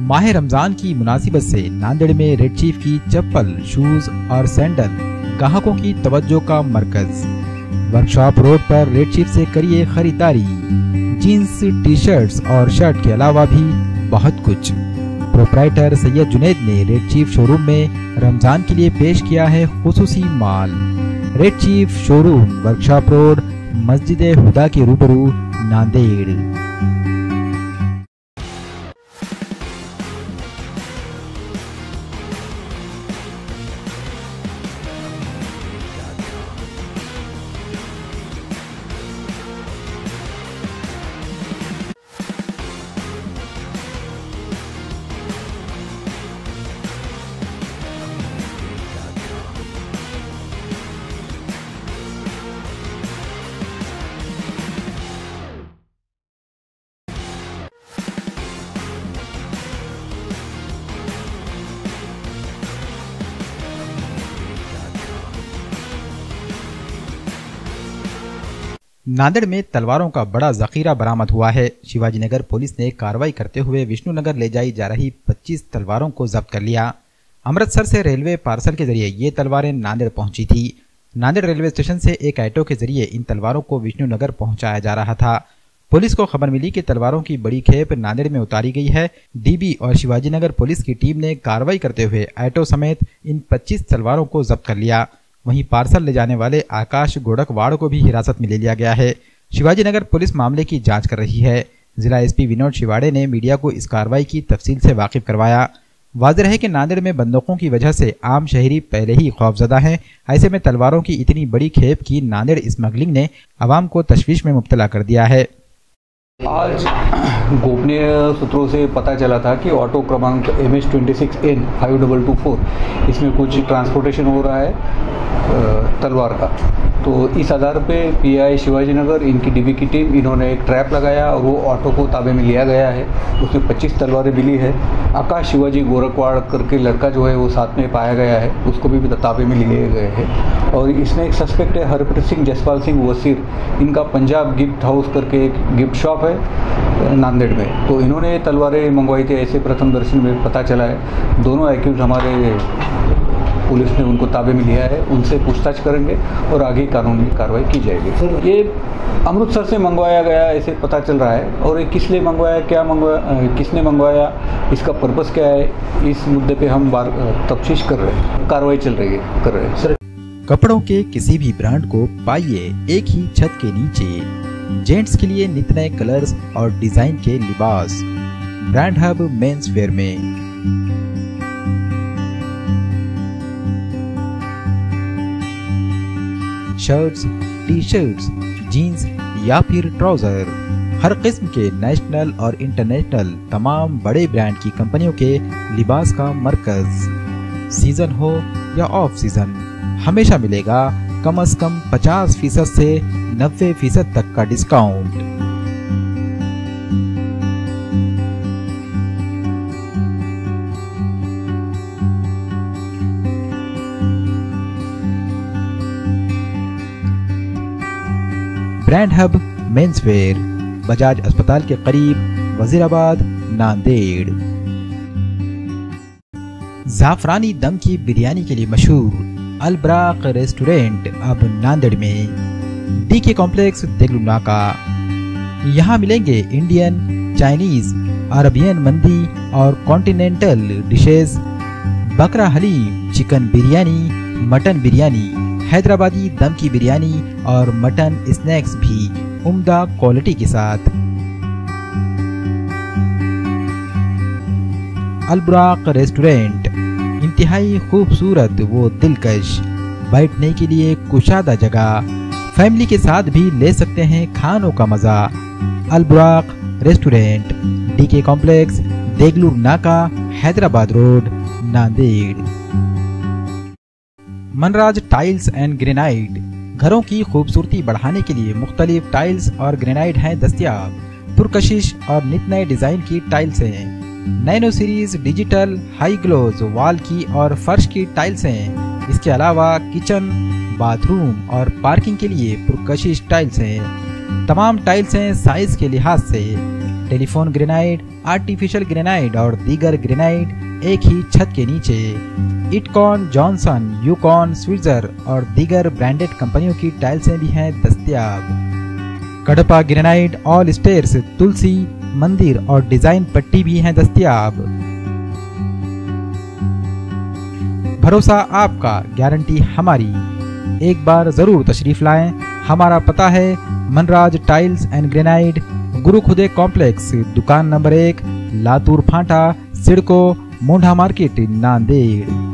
माह रमज़ान की मुनासिबत से नांदेड़ में रेड चीफ की चप्पल शूज़ और सैंडल ग्राहकों की तवज्जो का मरकज। वर्कशॉप रोड पर रेड चीफ से करिए खरीदारी। जीन्स टी शर्ट्स और शर्ट के अलावा भी बहुत कुछ। प्रोपराइटर सैयद जुनेद ने रेड चीफ शोरूम में रमज़ान के लिए पेश किया है खसूसी माल। Red chief showroom workshop road मस्जिद हुदा के रूबरू नांदेड़। नांदेड़ में तलवारों का बड़ा जखीरा बरामद हुआ है। शिवाजी नगर पुलिस ने कार्रवाई करते हुए विष्णुनगर ले जाई जा रही 25 तलवारों को जब्त कर लिया। अमृतसर से रेलवे पार्सल के ज़रिए ये तलवारें नांदेड़ पहुँची थी। नांदेड़ रेलवे स्टेशन से एक ऑटो के ज़रिए इन तलवारों को विष्णुनगर पहुँचाया जा रहा था। पुलिस को खबर मिली कि तलवारों की बड़ी खेप नांदेड़ में उतारी गई है। डीबी और शिवाजी नगर पुलिस की टीम ने कार्रवाई करते हुए ऑटो समेत इन 25 तलवारों को जब्त कर लिया। वहीं पार्सल ले जाने वाले आकाश गोड़कवाड़ को भी हिरासत में ले लिया गया है। शिवाजी नगर पुलिस मामले की जाँच कर रही है। जिला एसपी विनोद शिवाड़े ने मीडिया को इस कार्रवाई की तफसील से वाकिफ करवाया। वाज रहे कि नांदेड़ में बंदूकों की वजह से आम शहरी पहले ही खौफजदा हैं। ऐसे में तलवारों की इतनी बड़ी खेप की नांदेड़ स्मगलिंग ने आवाम को तशवीश में मुबतला कर दिया है। आज गोपनीय सूत्रों से पता चला था कि ऑटो क्रमांक M H twenty six N five double two four इसमें कुछ ट्रांसपोर्टेशन हो रहा है तलवार का। तो इस आधार पे पीआई शिवाजी नगर इनकी डीबी की टीम, इन्होंने एक ट्रैप लगाया और वो ऑटो को ताबे में लिया गया है। उसमें 25 तलवारें मिली है। आकाश शिवाजी गोरखवाड़ करके लड़का जो है वो साथ में पाया गया है। उसको भी ताबे में लिए गए हैं। और इसमें एक सस्पेक्ट है, हरप्रीत सिंह जसपाल सिंह वसीर। इनका पंजाब गिफ्ट हाउस करके एक गिफ्ट शॉप है नांदेड़ में। तो इन्होंने तलवारें मंगवाई थी ऐसे प्रथम दर्शन में पता चला है। दोनों एक्यूज हमारे पुलिस ने उनको ताबे में लिया है उनसे पूछताछ करेंगे और आगे कानूनी कार्रवाई की जाएगी। सर ये अमृतसर से मंगवाया गया ऐसे पता चल रहा है और ये किस लिए मंगवाया क्या मंगवाया किसने मंगवाया इसका पर्पस क्या है इस मुद्दे पे हम बार तफ्तीश कर रहे हैं कार्रवाई चल रही है कर रहे हैं। सर कपड़ों के किसी भी ब्रांड को पाइए एक ही छत के नीचे। जेंट्स के लिए नित नए कलर्स और डिज़ाइन के लिबास। ब्रांड हब मेंस वेयर में। शर्ट्स टी शर्ट्स जीन्स या फिर ट्राउज़र हर किस्म के नेशनल और इंटरनेशनल तमाम बड़े ब्रांड की कंपनियों के लिबास का मरकज। सीज़न हो या ऑफ़ सीज़न हमेशा मिलेगा कम अज कम 50 फ़ीसद से 90 फ़ीसद तक का discount brand hub menswear Bajaj अस्पताल के करीब, वजीराबाद, नांदेड़। जाफरानी दम की बिरयानी के लिए मशहूर अलब्राक रेस्टोरेंट अब नांदेड़ में। डी कॉम्प्लेक्स देगलुना का यहाँ मिलेंगे इंडियन चाइनीज़ अरबियन मंदी और कॉन्टिनेंटल डिशेस बकरा हलीम चिकन बिरयानी मटन बिरयानी हैदराबादी दम की बिरयानी और मटन स्नैक्स भी उम्दा क्वालिटी के साथ. अलबराक रेस्टोरेंट इंतहाई खूबसूरत वो दिलकश, बैठने के लिए कुशादा जगह. फैमिली के साथ भी ले सकते हैं खानों का मज़ा। Albarak restaurant, DK complex, Deglur Naka, Hyderabad road, Nanded. Manraj tiles and granite, घरों की खूबसूरती बढ़ाने के लिए मुख्तलिफ़ टाइल्स और ग्रेनाइट हैं दस्तियाब। पुरकशिश और नित नए डिज़ाइन की टाइल्स हैं। Nano series, digital, high gloss, wall की और फर्श की टाइल्स हैं। इसके अलावा किचन बाथरूम और पार्किंग के लिए पुरकशिश टाइल्स हैं। तमाम टाइल्स हैं साइज़ के लिहाज से। टेलीफोन ग्रेनाइड आर्टिफिशियल ग्रेनाइड और दीगर ग्रेनाइड एक ही छत के नीचे। इटकॉन, जॉनसन, यूकॉन, स्विट्जर और दीगर ब्रांडेड कंपनियों की टाइल्सें भी हैं दस्तियाब। कडपा ग्रेनाइड ऑल स्टेयर्स, तुलसी, मंदिर और डिज़ाइन पट्टी भी हैं दस्तियाब। भरोसा आपका, गारंटी हमारी। एक बार ज़रूर तशरीफ़ लाएँ। हमारा पता है, मनराज टाइल्स एंड ग्रेनाइड, गुरु खुदे कॉम्प्लेक्स, दुकान नंबर एक, लातूर, फांटा, सिडको, मोढ़ा मार्केट, नांदेड़।